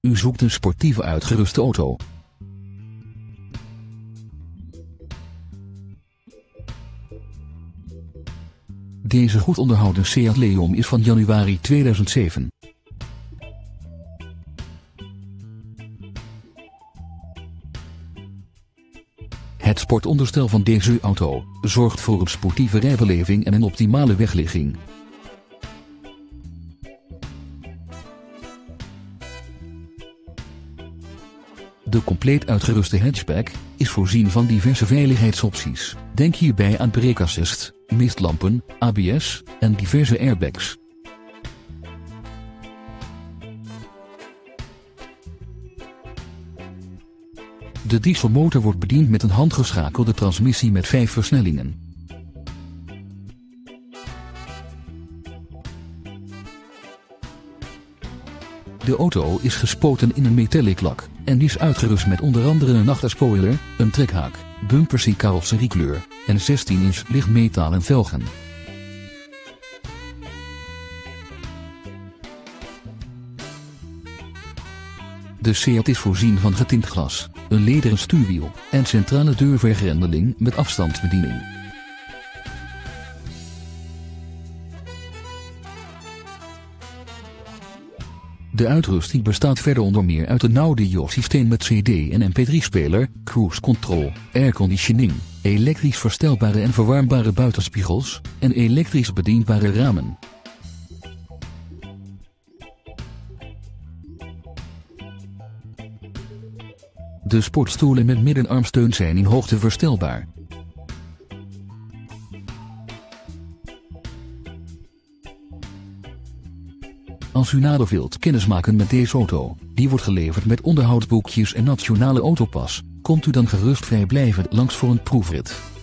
U zoekt een sportieve uitgeruste auto. Deze goed onderhouden Seat Leon is van januari 2007. Het sportonderstel van deze auto zorgt voor een sportieve rijbeleving en een optimale wegligging. De compleet uitgeruste hatchback is voorzien van diverse veiligheidsopties. Denk hierbij aan brake assist, mistlampen, ABS en diverse airbags. De dieselmotor wordt bediend met een handgeschakelde transmissie met vijf versnellingen. De auto is gespoten in een metallic lak en is uitgerust met onder andere een achterspoiler, een trekhaak, bumpers in carrosseriekleur en 16-inch lichtmetalen velgen. De Seat is voorzien van getint glas, een lederen stuurwiel en centrale deurvergrendeling met afstandsbediening. De uitrusting bestaat verder onder meer uit een audio-systeem met CD- en MP3-speler, cruise control, airconditioning, elektrisch verstelbare en verwarmbare buitenspiegels en elektrisch bedienbare ramen. De sportstoelen met middenarmsteun zijn in hoogte verstelbaar. Als u nader wilt kennismaken met deze auto, die wordt geleverd met onderhoudsboekjes en nationale autopas, komt u dan gerust vrijblijvend langs voor een proefrit.